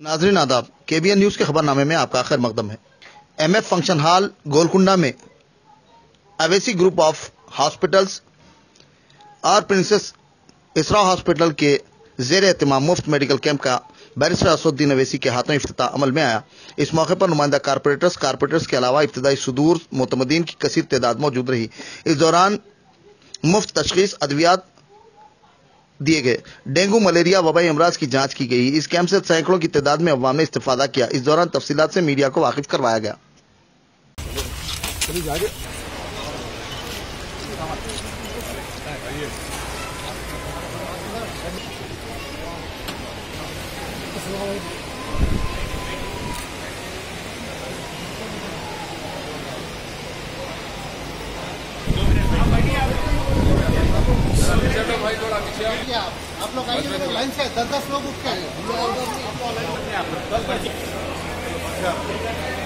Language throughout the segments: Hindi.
नाजरीन आदाब, केबीएन न्यूज़ के खबरनामे में आपका खैर मकदम है। एमएफ फ़ंक्शन हॉल, गोलकुंडा में अवेसी ग्रुप ऑफ़ हॉस्पिटल्स और प्रिंसेस इसरा हॉस्पिटल के जेर एहतमाम मुफ़्त मेडिकल कैंप का बैरिस्टर असुद्दीन अवेसी के हाथों इफ्तः अमल में आया। इस मौके पर नुमाइंदा कारपोरेटर्स कारपोरेटर्स के अलावा इब्तदाई सुदूर मोतमदीन की कसीर तादाद मौजूद रही। इस दौरान मुफ़्त तशखीस, अद्वियात दिए गए। डेंगू, मलेरिया, वबाई अमराज की जाँच की गई। इस कैंप से सैकड़ों की तादाद में अवाम ने इस्तेफादा किया। इस दौरान तफसीलात से मीडिया को वाकिफ करवाया गया। आप लोग आइए लाइन से दस दस लोग उठ के भैया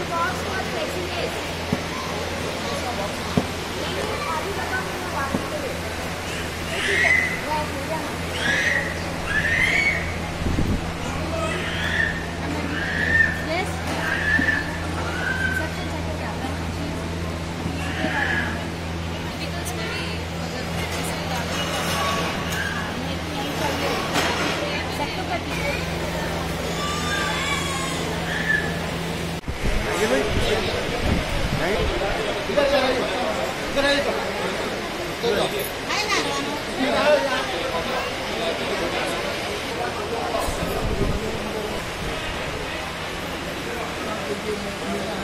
Yes. एक महीना हो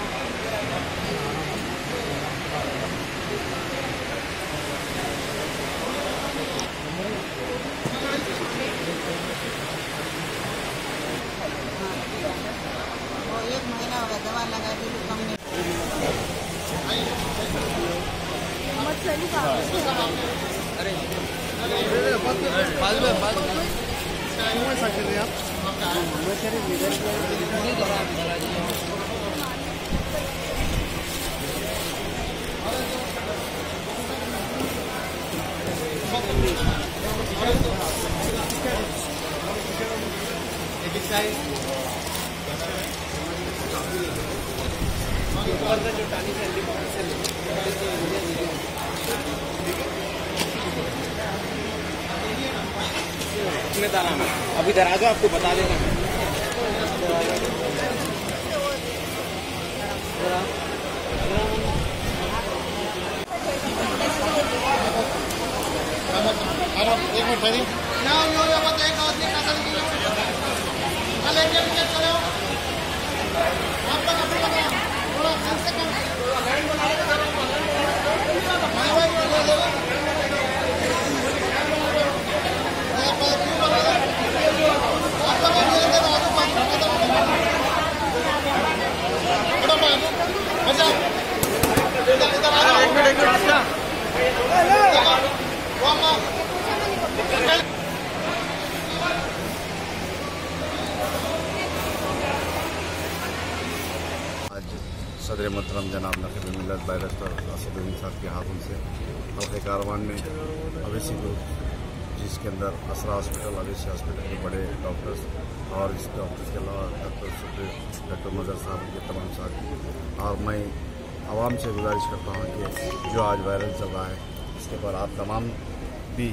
गया दवा कम नहीं अभी इधर आ जाओ आपको बता देना। एक मिनट ना यो यो मत एक आदमी का चल चले चले चले आप लोग अपने लगा थोड़ा कम से कम लाइन बना के करो भाई भाई ले ले सदर मोहतरम जनाब नकीब मिलत बैरिस्टर असदुद्दीन साहब के हाथों से हल्के कारवान में अवेसी ग्रुप जिसके अंदर असरा हॉस्पिटल, अवेसी हॉस्पिटल के बड़े डॉक्टर्स और इस डॉक्टर्स के अलावा डॉक्टर डॉक्टर मजर साहब के तमाम साथी। और मैं आवाम से गुजारिश करता हूँ कि जो आज वायरल चल रहा है, इसके ऊपर आप तमाम भी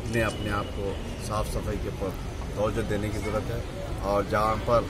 अपने अपने आप को साफ़ सफ़ाई के ऊपर तोजह देने की ज़रूरत है। और जहाँ पर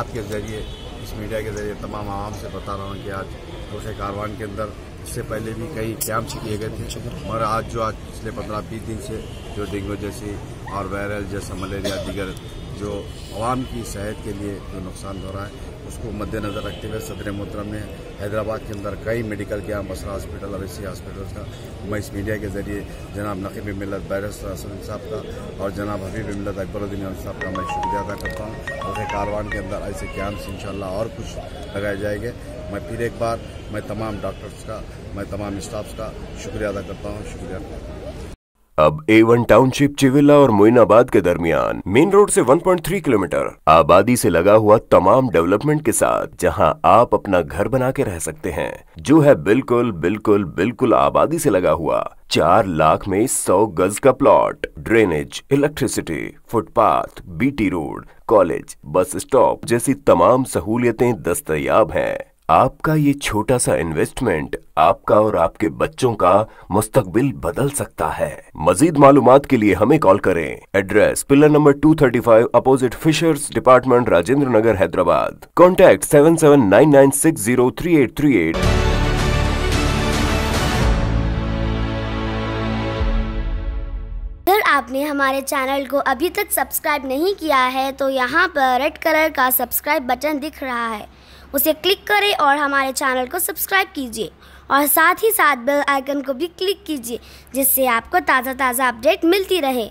आपके ज़रिए इस मीडिया के ज़रिए तमाम आवाम से बता रहा हूँ कि आज रोशे कारवान के अंदर इससे पहले भी कई कैंप्स किए गए थे। मगर आज जो आज पिछले पंद्रह बीस दिन से जो डेंगू जैसी और वायरल जैसा मलेरिया, दीगर जो आवाम की सेहत के लिए जो नुकसान हो रहा है उसको मद्देनजर रखते हुए सदर मोहतरम ने हैदराबाद के अंदर कई medical camp Esra hospital Owaisi hospital का मैं इस मीडिया के ज़रिए जनाब नकीब मिलत असद साहब का और जनाब हबीब मिलत अकबरुद्दीन साहब का मैं शुक्रिया अदा करता हूँ। और कारवान के अंदर ऐसे कैंप्स इंशाल्लाह और कुछ लगाए जाएँगे। मैं फिर एक बार, मैं तमाम डॉक्टर्स का, मैं तमाम स्टाफ्स का शुक्रिया अदा करता हूँ। शुक्रिया। अब ए वन टाउनशिप चिविला और मोइनाबाद के दरमियान मेन रोड से 1.3 किलोमीटर, आबादी से लगा हुआ तमाम डेवलपमेंट के साथ, जहाँ आप अपना घर बना के रह सकते हैं। जो है बिल्कुल बिल्कुल बिल्कुल आबादी से लगा हुआ, चार लाख में सौ गज का plot drainage electricity footpath BT road college bus stop जैसी तमाम सहूलियतें दस्तयाब हैं। आपका ये छोटा सा इन्वेस्टमेंट आपका और आपके बच्चों का मुस्तकबिल बदल सकता है। मजीद मालूम के लिए हमें कॉल करें। Address, pillar number 235 opposite fishers department Rajendra Nagar Hyderabad. Contact seven seven nine nine six zero three eight three eight आपने हमारे चैनल को अभी तक सब्सक्राइब नहीं किया है तो यहाँ पर रेड कलर का सब्सक्राइब बटन दिख रहा है। उसे क्लिक करें और हमारे चैनल को सब्सक्राइब कीजिए और साथ ही साथ बेल आइकन को भी क्लिक कीजिए जिससे आपको ताज़ा ताज़ा अपडेट मिलती रहे।